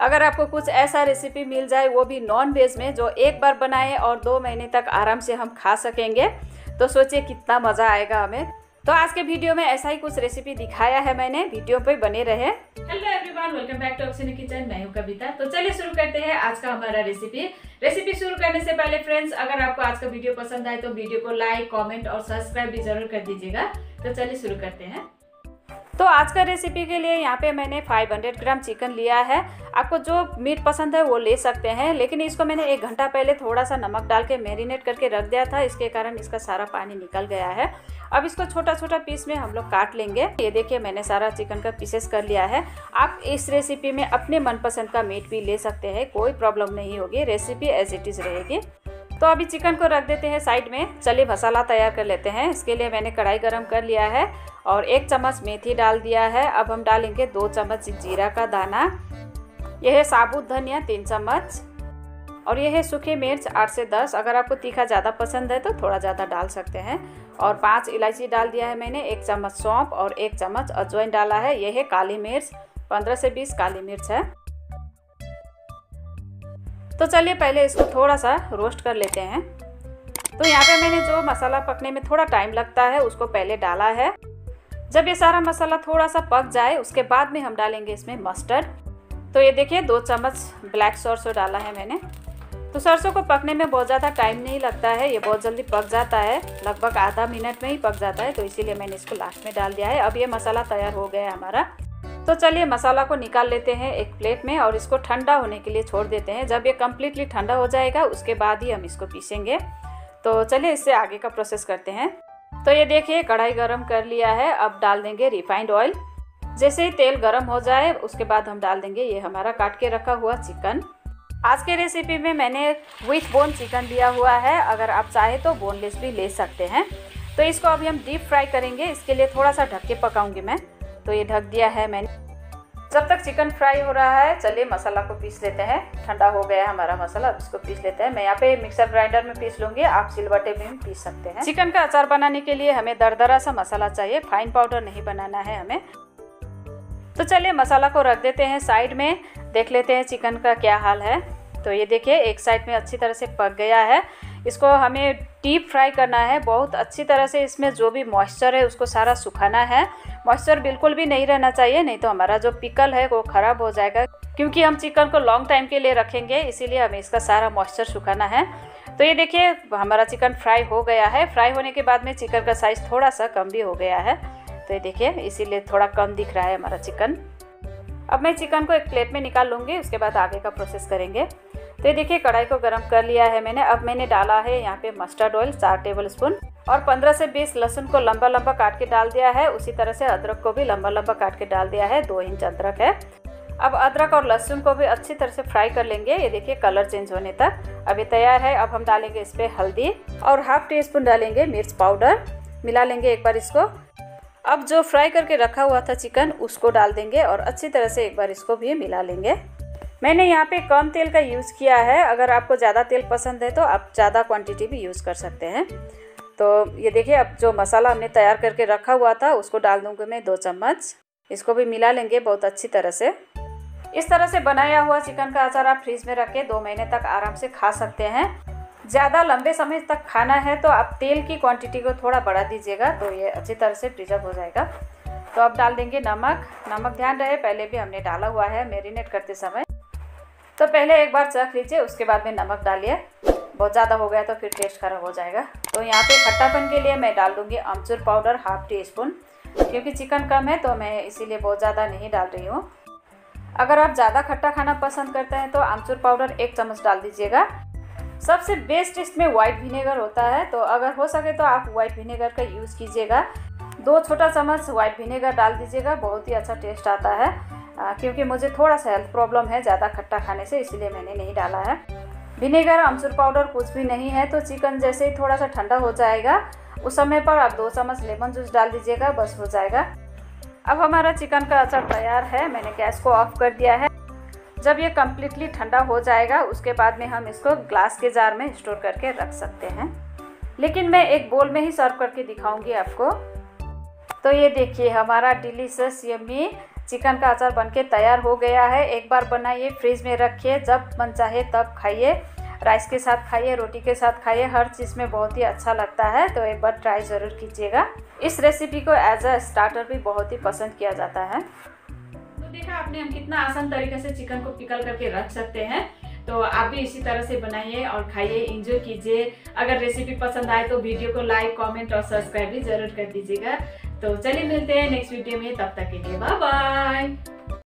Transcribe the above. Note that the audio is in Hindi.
अगर आपको कुछ ऐसा रेसिपी मिल जाए, वो भी नॉन वेज में, जो एक बार बनाए और दो महीने तक आराम से हम खा सकेंगे तो सोचिए कितना मज़ा आएगा हमें। तो आज के वीडियो में ऐसा ही कुछ रेसिपी दिखाया है मैंने वीडियो पे बने रहे। Hello everyone welcome back to ऑक्सीनी kitchen मैं हूँ कविता। तो चलिए शुरू करते हैं आज का हमारा रेसिपी रेसिपी शुरू करने से पहले फ्रेंड्स अगर आपको आज का वीडियो पसंद आए तो वीडियो को लाइक कमेंट और सब्सक्राइब भी ज़रूर कर दीजिएगा। तो चलिए शुरू करते हैं। तो आज का रेसिपी के लिए यहाँ पे मैंने 500 ग्राम चिकन लिया है। आपको जो मीट पसंद है वो ले सकते हैं, लेकिन इसको मैंने एक घंटा पहले थोड़ा सा नमक डाल के मैरिनेट करके रख दिया था। इसके कारण इसका सारा पानी निकल गया है। अब इसको छोटा छोटा पीस में हम लोग काट लेंगे। ये देखिए मैंने सारा चिकन का पीसेस कर लिया है। आप इस रेसिपी में अपने मनपसंद का मीट भी ले सकते हैं, कोई प्रॉब्लम नहीं होगी। रेसिपी एज इट इज़ रहेगी। तो अभी चिकन को रख देते हैं साइड में। चलिए मसाला तैयार कर लेते हैं। इसके लिए मैंने कढ़ाई गरम कर लिया है और एक चम्मच मेथी डाल दिया है। अब हम डालेंगे दो चम्मच जीरा का दाना। यह है साबुत धनिया, तीन चम्मच। और यह है सूखे मिर्च, आठ से दस। अगर आपको तीखा ज़्यादा पसंद है तो थोड़ा ज़्यादा डाल सकते हैं। और पाँच इलायची डाल दिया है मैंने, एक चम्मच सौंप और एक चम्मच अजवाइन डाला है। यह है काली मिर्च, पंद्रह से बीस काली मिर्च है। तो चलिए पहले इसको थोड़ा सा रोस्ट कर लेते हैं। तो यहाँ पे मैंने जो मसाला पकने में थोड़ा टाइम लगता है, उसको पहले डाला है। जब ये सारा मसाला थोड़ा सा पक जाए, उसके बाद में हम डालेंगे इसमें मस्टर्ड। तो ये देखिए, दो चम्मच ब्लैक सरसों डाला है मैंने। तो सरसों को पकने में बहुत ज़्यादा टाइम नहीं लगता है, ये बहुत जल्दी पक जाता है, लगभग आधा मिनट में ही पक जाता है तो इसीलिए मैंने इसको लास्ट में डाल दिया है। अब ये मसाला तैयार हो गया है हमारा। तो चलिए मसाला को निकाल लेते हैं एक प्लेट में और इसको ठंडा होने के लिए छोड़ देते हैं। जब ये कम्प्लीटली ठंडा हो जाएगा, उसके बाद ही हम इसको पीसेंगे। तो चलिए इससे आगे का प्रोसेस करते हैं। तो ये देखिए, कढ़ाई गरम कर लिया है। अब डाल देंगे रिफाइंड ऑयल जैसे ही तेल गरम हो जाए, उसके बाद हम डाल देंगे ये हमारा काट के रखा हुआ चिकन। आज के रेसिपी में मैंने विथ बोन चिकन लिया हुआ है। अगर आप चाहे तो बोनलेस भी ले सकते हैं। तो इसको अभी हम डीप फ्राई करेंगे। इसके लिए थोड़ा सा ढक के पकाऊँगी मैं। तो ये ढक दिया है मैंने। जब तक चिकन फ्राई हो रहा है, चलिए मसाला को पीस लेते हैं। ठंडा हो गया हमारा मसाला, अब इसको पीस लेते हैं। मैं यहाँ पे मिक्सर ग्राइंडर में पीस लूँगी, आप सिलबटे में पीस सकते हैं। चिकन का अचार बनाने के लिए हमें दरदरा सा मसाला चाहिए, फाइन पाउडर नहीं बनाना है हमें। तो चलिए मसाला को रख देते हैं साइड में, देख लेते हैं चिकन का क्या हाल है। तो ये देखिए, एक साइड में अच्छी तरह से पक गया है। इसको हमें डीप फ्राई करना है, बहुत अच्छी तरह से इसमें जो भी मॉइस्चर है उसको सारा सुखाना है। मॉइस्चर बिल्कुल भी नहीं रहना चाहिए, नहीं तो हमारा जो पिकल है वो ख़राब हो जाएगा। क्योंकि हम चिकन को लॉन्ग टाइम के लिए रखेंगे, इसीलिए हमें इसका सारा मॉइस्चर सुखाना है। तो ये देखिए, हमारा चिकन फ्राई हो गया है। फ्राई होने के बाद में चिकन का साइज़ थोड़ा सा कम भी हो गया है। तो ये देखिए, इसीलिए थोड़ा कम दिख रहा है हमारा चिकन। अब मैं चिकन को एक प्लेट में निकाल लूँगी, उसके बाद आगे का प्रोसेस करेंगे। तो ये देखिए, कढ़ाई को गर्म कर लिया है मैंने। अब मैंने डाला है यहाँ पे मस्टर्ड ऑयल चार टेबल स्पून और 15 से 20 लहसुन को लंबा लंबा काट के डाल दिया है। उसी तरह से अदरक को भी लंबा लंबा काट के डाल दिया है। दो इंच अदरक है। अब अदरक और लहसुन को भी अच्छी तरह से फ्राई कर लेंगे। ये देखिए, कलर चेंज होने तक। अभी तैयार है। अब हम डालेंगे इस पर हल्दी और हाफ़ टी स्पून डालेंगे मिर्च पाउडर। मिला लेंगे एक बार इसको। अब जो फ्राई करके रखा हुआ था चिकन, उसको डाल देंगे और अच्छी तरह से एक बार इसको भी मिला लेंगे। मैंने यहाँ पे कम तेल का यूज़ किया है। अगर आपको ज़्यादा तेल पसंद है तो आप ज़्यादा क्वांटिटी भी यूज़ कर सकते हैं। तो ये देखिए, अब जो मसाला हमने तैयार करके रखा हुआ था, उसको डाल दूँगी मैं दो चम्मच। इसको भी मिला लेंगे बहुत अच्छी तरह से। इस तरह से बनाया हुआ चिकन का अचार आप फ्रीज में रख के दो महीने तक आराम से खा सकते हैं। ज़्यादा लंबे समय तक खाना है तो आप तेल की क्वांटिटी को थोड़ा बढ़ा दीजिएगा तो ये अच्छी तरह से प्रिजर्व हो जाएगा। तो अब डाल देंगे नमक। नमक ध्यान रहे, पहले भी हमने डाला हुआ है मेरीनेट करते समय। तो पहले एक बार चख लीजिए, उसके बाद में नमक डालिए। बहुत ज़्यादा हो गया तो फिर टेस्ट खराब हो जाएगा। तो यहाँ पे खट्टापन के लिए मैं डाल दूँगी अमचूर पाउडर हाफ़ टी स्पून क्योंकि चिकन कम है तो मैं इसीलिए बहुत ज़्यादा नहीं डाल रही हूँ। अगर आप ज़्यादा खट्टा खाना पसंद करते हैं तो आमचूर पाउडर एक चम्मच डाल दीजिएगा। सबसे बेस्ट इसमें वाइट विनेगर होता है तो अगर हो सके तो आप वाइट विनेगर का यूज़ कीजिएगा। दो छोटा चम्मच वाइट विनेगर डाल दीजिएगा, बहुत ही अच्छा टेस्ट आता है। क्योंकि मुझे थोड़ा सा हेल्थ प्रॉब्लम है, ज़्यादा खट्टा खाने से, इसलिए मैंने नहीं डाला है। विनेगर अमचूर पाउडर कुछ भी नहीं है तो चिकन जैसे ही थोड़ा सा ठंडा हो जाएगा, उस समय पर आप दो चम्मच लेमन जूस डाल दीजिएगा, बस हो जाएगा। अब हमारा चिकन का अचार तैयार है, मैंने गैस को ऑफ़ कर दिया है। जब ये कम्प्लीटली ठंडा हो जाएगा, उसके बाद में हम इसको ग्लास के जार में स्टोर करके रख सकते हैं। लेकिन मैं एक बोल में ही सर्व करके दिखाऊँगी आपको। तो ये देखिए, हमारा डिलीशियस यम्मी चिकन का अचार बनके तैयार हो गया है। एक बार बनाइए, फ्रिज में रखिए, जब मन चाहे तब खाइए। राइस के साथ खाइए, रोटी के साथ खाइए, हर चीज़ में बहुत ही अच्छा लगता है तो एक बार ट्राई ज़रूर कीजिएगा। इस रेसिपी को एज अ स्टार्टर भी बहुत ही पसंद किया जाता है। तो देखा आपने, हम कितना आसान तरीके से चिकन को पिकल करके रख सकते हैं। तो आप भी इसी तरह से बनाइए और खाइए इंजॉय कीजिए। अगर रेसिपी पसंद आए तो वीडियो को लाइक कमेंट और सब्सक्राइब भी ज़रूर कर दीजिएगा। तो चलिए मिलते हैं नेक्स्ट वीडियो में तब तक के लिए बाय बाय